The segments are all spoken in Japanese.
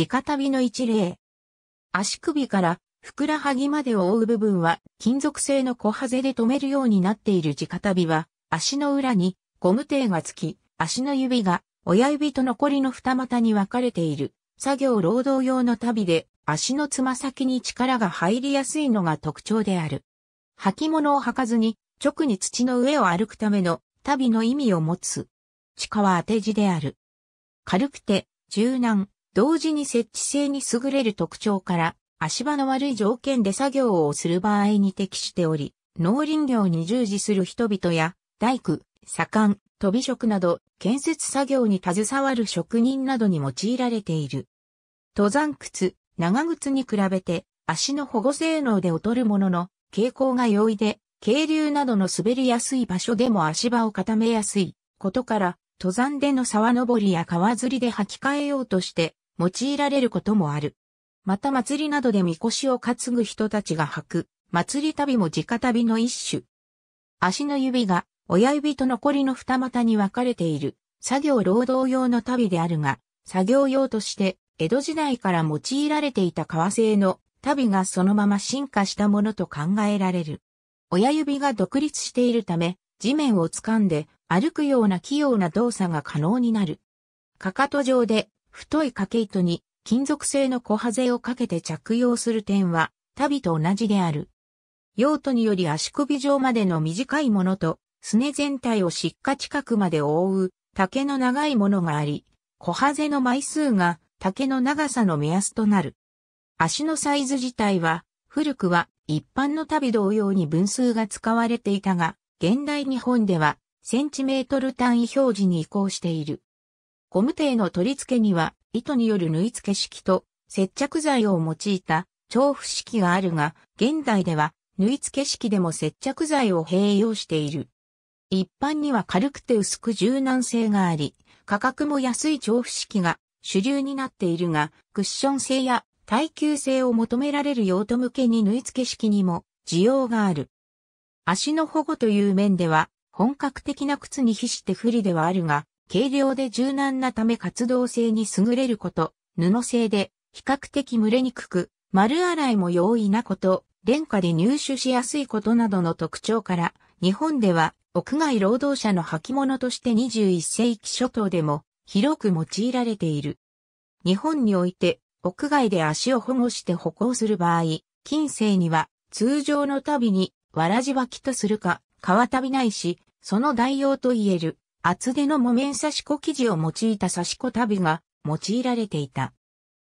直旅の一例。足首からふくらはぎまでを覆う部分は金属製の小ハゼで留めるようになっている直旅は足の裏にゴムテーが付き、足の指が親指と残りの二股に分かれている作業労働用の旅で足のつま先に力が入りやすいのが特徴である。履物を履かずに直に土の上を歩くための旅の意味を持つ。地下は当て字である。軽くて柔軟、同時に設置性に優れる特徴から足場の悪い条件で作業をする場合に適しており、農林業に従事する人々や大工、左官、飛び職など建設作業に携わる職人などに用いられている。登山靴、長靴に比べて足の保護性能で劣るものの傾向が容易で、渓流などの滑りやすい場所でも足場を固めやすいことから、登山での沢登りや川釣りで履き替えようとして用いられることもある。また祭りなどでみこしを担ぐ人たちが履く祭り旅も直旅の一種。足の指が親指と残りの二股に分かれている作業労働用の旅であるが、作業用として江戸時代から用いられていた革製の旅がそのまま進化したものと考えられる。親指が独立しているため、地面を掴んで歩くような器用な動作が可能になる。かかと上で太い掛け糸に金属製の小ハゼをかけて着用する点は旅と同じである。用途により足首上までの短いものとすね全体をしっか近くまで覆う竹の長いものがあり、小ハゼの枚数が竹の長さの目安となる。足のサイズ自体は古くは一般の旅同様に分数が使われていたが、現代日本ではセンチメートル単位表示に移行している。ゴム艇の取り付けには糸による縫い付け式と接着剤を用いた調布式があるが、現代では縫い付け式でも接着剤を併用している。一般には軽くて薄く柔軟性があり、価格も安い調布式が主流になっているが、クッション性や耐久性を求められる用途向けに縫い付け式にも需要がある。足の保護という面では、本格的な靴に比して不利ではあるが、軽量で柔軟なため活動性に優れること、布製で比較的蒸れにくく、丸洗いも容易なこと、廉価で入手しやすいことなどの特徴から、日本では屋外労働者の履物として21世紀初頭でも広く用いられている。日本において屋外で足を保護して歩行する場合、近世には通常の旅にわらじ履きとするか、川旅ないし、その代用と言える。厚手の木綿刺し子生地を用いた刺し子旅が用いられていた。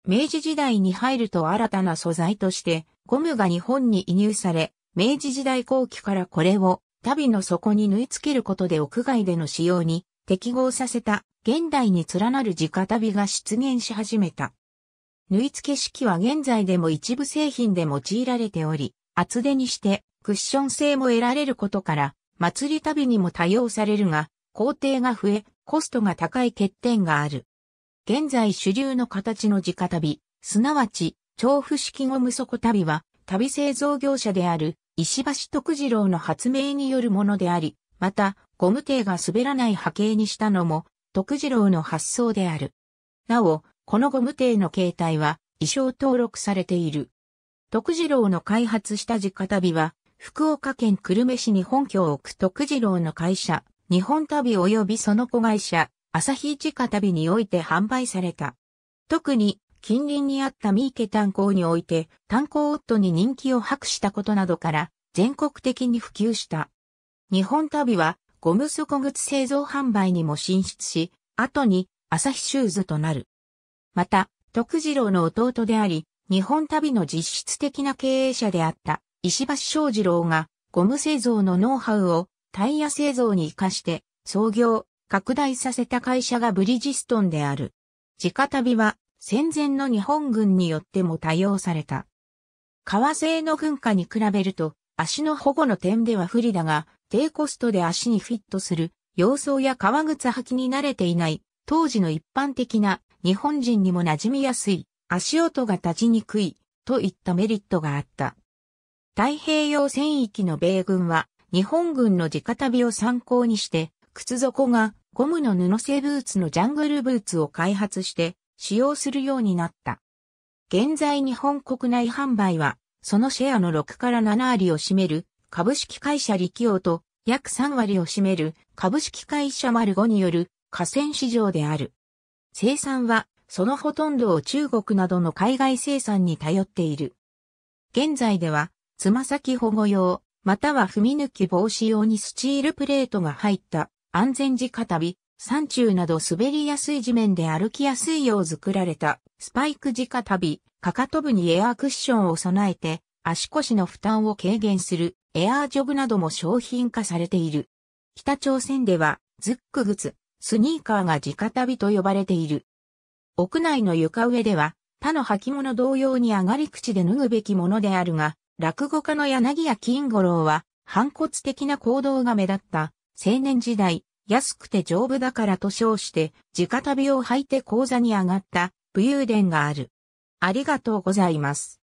明治時代に入ると新たな素材としてゴムが日本に移入され、明治時代後期からこれを足袋の底に縫い付けることで屋外での使用に適合させた現代に連なる直旅が出現し始めた。縫い付け式は現在でも一部製品で用いられており、厚手にしてクッション性も得られることから、祭り旅にも多用されるが、工程が増え、コストが高い欠点がある。現在主流の形の直旅、すなわち、調布式ゴム底旅は、旅製造業者である石橋徳次郎の発明によるものであり、また、ゴム艇が滑らない波形にしたのも、徳次郎の発想である。なお、このゴム艇の形態は、衣装登録されている。徳次郎の開発した直旅は、福岡県久留米市に本拠を置く徳次郎の会社、日本旅及びその子会社、朝日直旅において販売された。特に、近隣にあった三池炭鉱において、炭鉱夫に人気を博したことなどから、全国的に普及した。日本旅は、ゴム底靴製造販売にも進出し、後に、朝日シューズとなる。また、徳次郎の弟であり、日本旅の実質的な経営者であった、石橋正次郎が、ゴム製造のノウハウをタイヤ製造に活かして、創業、拡大させた会社がブリヂストンである。直旅は、戦前の日本軍によっても多用された。革製の噴火に比べると足の保護の点では不利だが、低コストで足にフィットする洋装や革靴履きに慣れていない当時の一般的な日本人にも馴染みやすい足音が立ちにくいといったメリットがあった。太平洋戦域の米軍は日本軍の直旅を参考にして靴底がゴムの布製ブーツのジャングルブーツを開発して使用するようになった。現在日本国内販売は、そのシェアの6から7割を占める株式会社力王と約3割を占める株式会社丸5による河川市場である。生産はそのほとんどを中国などの海外生産に頼っている。現在では、つま先保護用、または踏み抜き防止用にスチールプレートが入った安全時旅、山中など滑りやすい地面で歩きやすいよう作られたスパイク直旅、かかと部にエアークッションを備えて足腰の負担を軽減するエアージョグなども商品化されている。北朝鮮ではズック靴、スニーカーが直旅と呼ばれている。屋内の床上では他の履物同様に上がり口で脱ぐべきものであるが、落語家の柳家金五郎は、反骨的な行動が目立った青年時代、安くて丈夫だからと称して、直旅を履いて講座に上がった武勇伝がある。ありがとうございます。